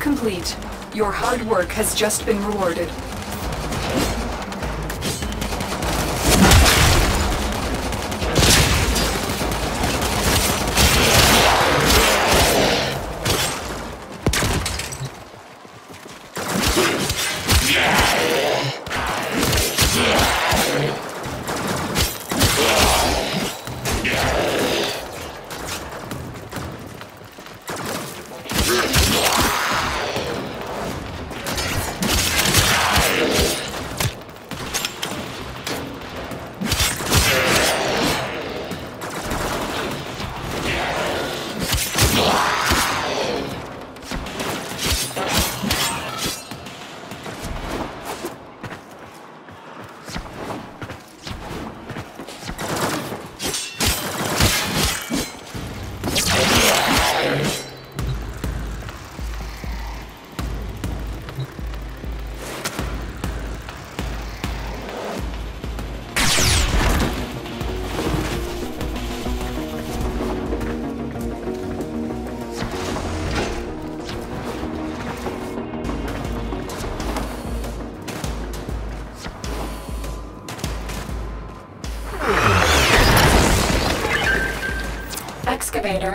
complete. Your hard work has just been rewarded.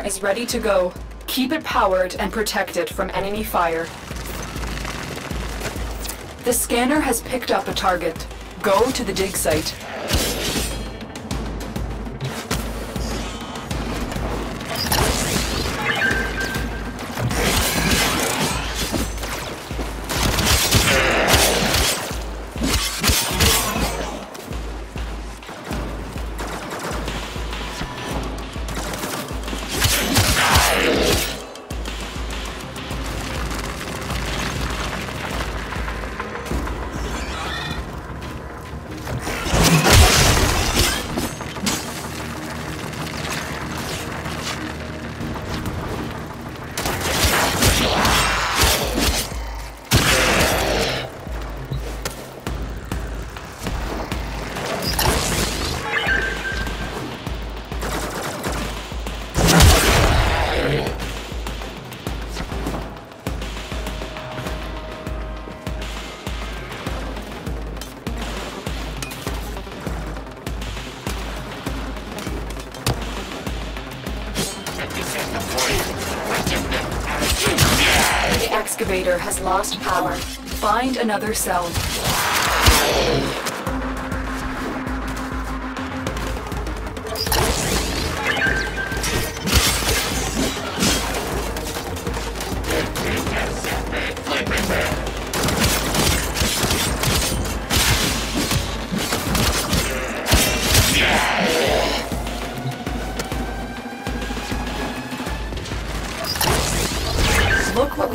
Is ready to go. Keep it powered and protect it from enemy fire. The scanner has picked up a target. Go to the dig site. Has lost power. Find another cell.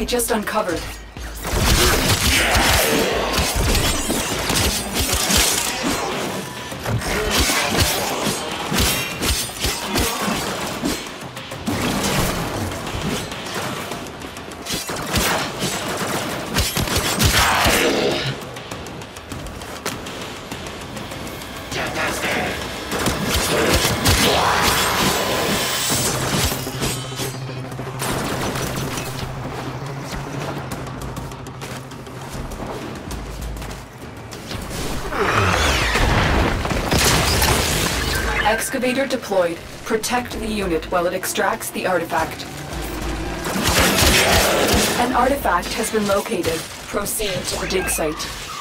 We just uncovered. Excavator deployed. Protect the unit while it extracts the artifact. An artifact has been located. Proceed to the dig site.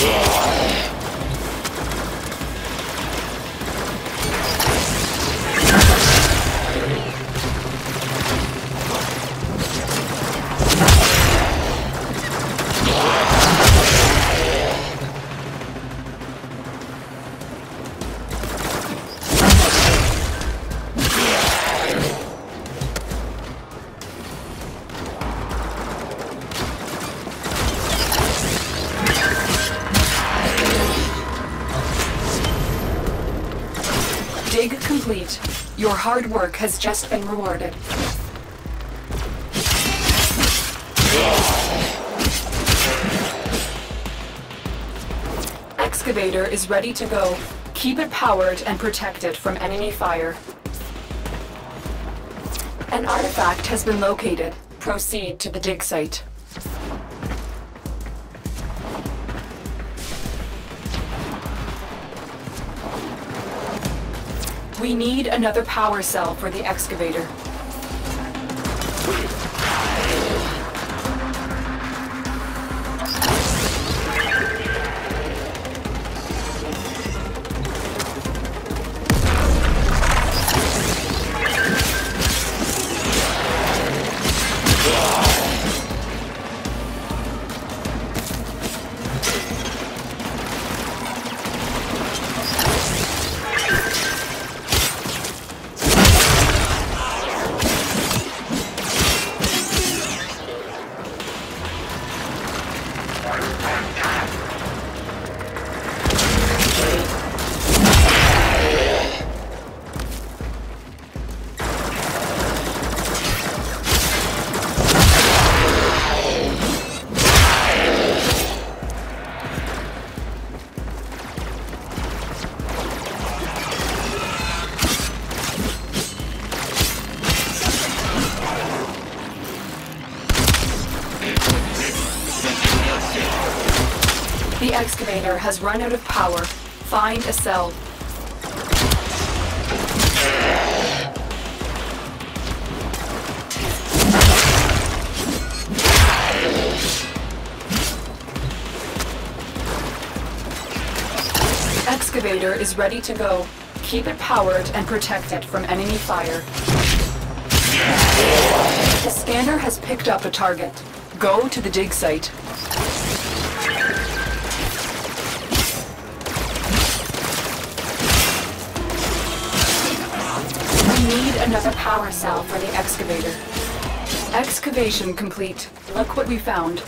Yeah. Hard work has just been rewarded. Excavator is ready to go. Keep it powered and protected from enemy fire. An artifact has been located. Proceed to the dig site. We need another power cell for the excavator. The excavator has run out of power. Find a cell. Excavator is ready to go. Keep it powered and protected from enemy fire. The scanner has picked up a target. Go to the dig site. Need another power cell for the excavator. Excavation complete. Look what we found.